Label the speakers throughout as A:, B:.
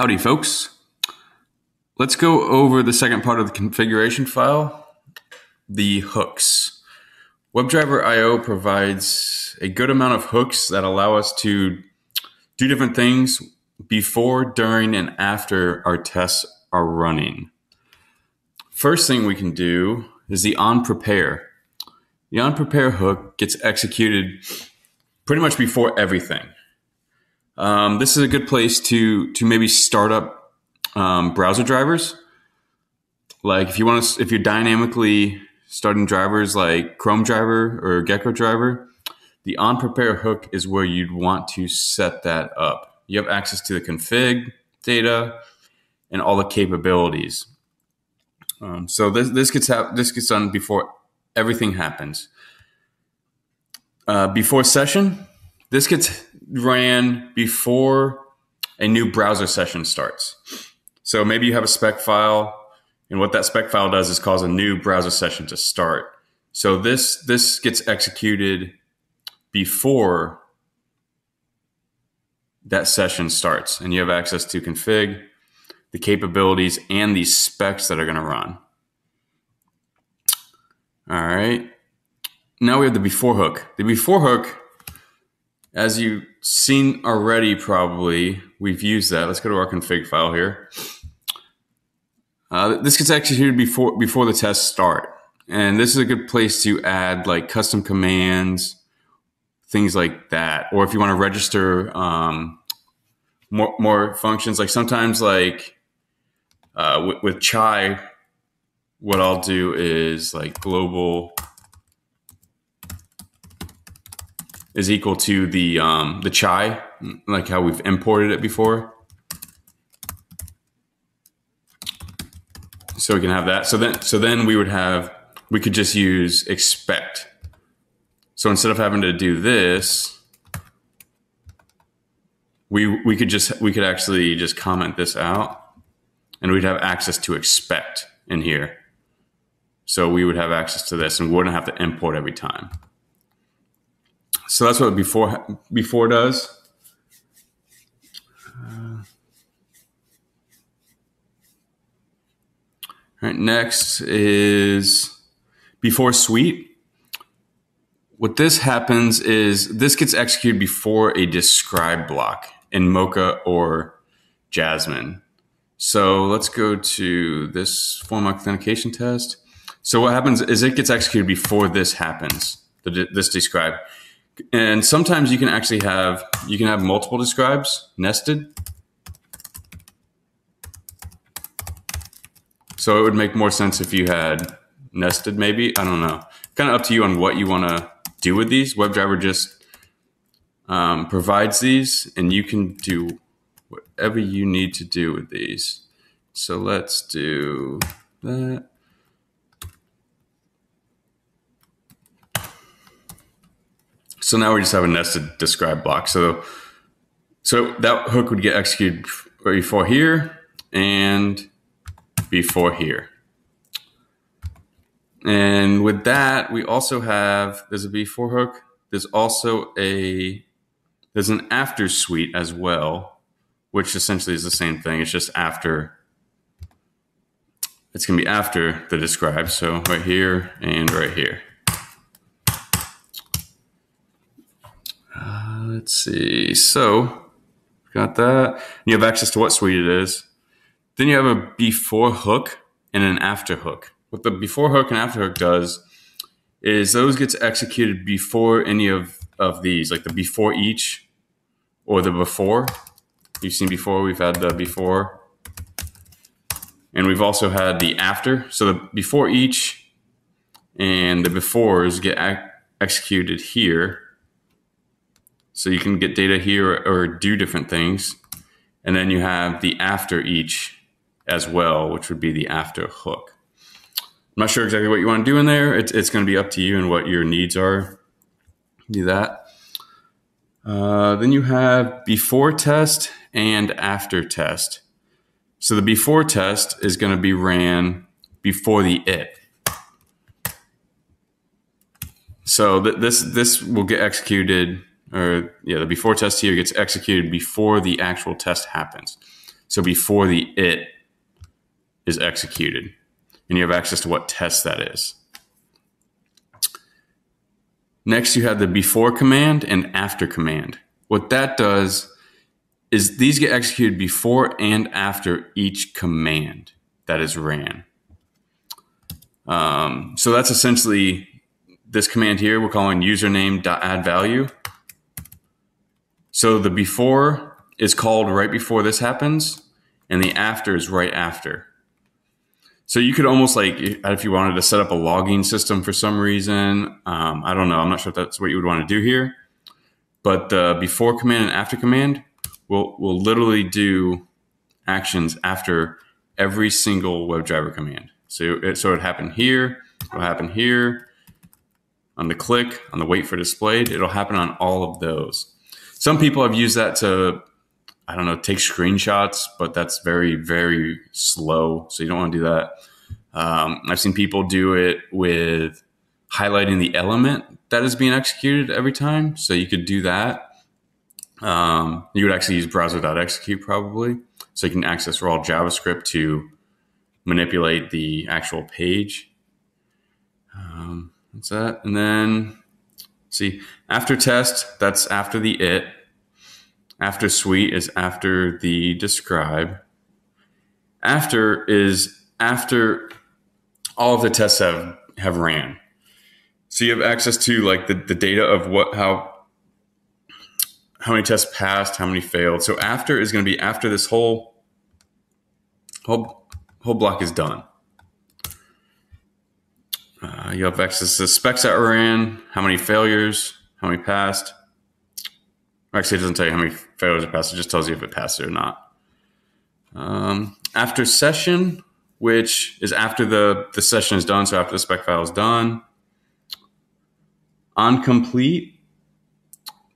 A: Howdy, folks. Let's go over the second part of the configuration file, the hooks. WebDriver IO provides a good amount of hooks that allow us to do different things before, during, and after our tests are running. First thing we can do is the on prepare. The on prepare hook gets executed pretty much before everything. Um, this is a good place to to maybe start up um, browser drivers. Like if you want to, if you're dynamically starting drivers like Chrome driver or Gecko driver, the on prepare hook is where you'd want to set that up. You have access to the config data and all the capabilities. Um, so this this gets ha- this gets done before everything happens. Uh, before session, this gets ran before a new browser session starts. So maybe you have a spec file, and what that spec file does is cause a new browser session to start. So this this gets executed before that session starts, and you have access to config, the capabilities, and the specs that are going to run. All right. Now we have the before hook. The before hook as you've seen already, probably, we've used that. Let's go to our config file here. Uh, this gets executed before, before the tests start. And this is a good place to add like custom commands, things like that. Or if you want to register um, more, more functions, like sometimes like uh, with, with Chai, what I'll do is like global is equal to the um, the chai, like how we've imported it before. So we can have that. So then, so then we would have we could just use expect. So instead of having to do this, we we could just we could actually just comment this out, and we'd have access to expect in here. So we would have access to this, and wouldn't have to import every time. So that's what before before does. Uh, all right, next is before suite. What this happens is this gets executed before a describe block in Mocha or Jasmine. So let's go to this form authentication test. So what happens is it gets executed before this happens, the, this describe. And sometimes you can actually have, you can have multiple describes nested. So it would make more sense if you had nested maybe. I don't know. Kind of up to you on what you want to do with these. WebDriver just um, provides these and you can do whatever you need to do with these. So let's do that. So now we just have a nested describe block. So, so that hook would get executed before here and before here. And with that, we also have, there's a before hook. There's also a, there's an after suite as well, which essentially is the same thing. It's just after, it's going to be after the describe. So right here and right here. Let's see. So, got that. You have access to what suite it is. Then you have a before hook and an after hook. What the before hook and after hook does is those gets executed before any of, of these, like the before each or the before. You've seen before, we've had the before. And we've also had the after. So the before each and the befores get executed here so you can get data here or, do different things. And then you have the after each as well, which would be the after hook. I'm not sure exactly what you want to do in there. It's, it's going to be up to you and what your needs are. Do that. Uh, then you have before test and after test. So the before test is going to be ran before the it. So th- this this will get executed or yeah, the before test here gets executed before the actual test happens. So before the it is executed, and you have access to what test that is. Next, you have the before command and after command. What that does is these get executed before and after each command that is ran. Um, so that's essentially this command here. We're calling username.add value. So the before is called right before this happens, and the after is right after. So you could almost like, if you wanted to set up a logging system for some reason, um, I don't know. I'm not sure if that's what you would want to do here. But the before command and after command will will literally do actions after every single WebDriver command. So it, so it happened here, it'll happen here, on the click, on the wait for displayed, it'll happen on all of those. Some people have used that to, I don't know, take screenshots, but that's very, very slow. So you don't want to do that. Um, I've seen people do it with highlighting the element that is being executed every time. So you could do that. Um, you would actually use browser.execute probably. So you can access raw JavaScript to manipulate the actual page. Um, that's that. And then see after test, that's after the it. After suite is after the describe. After is after all of the tests have have ran. So you have access to like the, the data of what how how many tests passed, how many failed. So after is going to be after this whole whole whole block is done. Uh, you have access to specs that were in, how many failures, how many passed. Actually, it doesn't tell you how many failures it passed. It just tells you if it passed it or not. Um, after session, which is after the, the session is done, so after the spec file is done. On complete,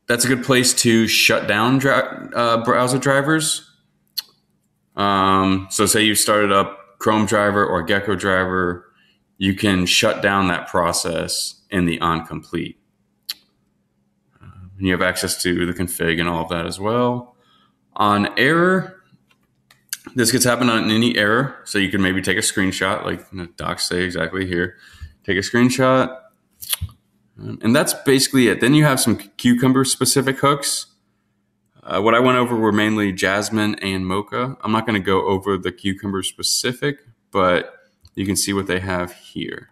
A: that's a good place to shut down uh, browser drivers. Um, so say you started up Chrome driver or Gecko driver, you can shut down that process in the on complete. Uh, and you have access to the config and all of that as well. On error, this gets happen on any error. So you can maybe take a screenshot, like the docs say exactly here. Take a screenshot. And that's basically it. Then you have some Cucumber specific hooks. Uh, what I went over were mainly Jasmine and Mocha. I'm not going to go over the Cucumber specific, but you can see what they have here.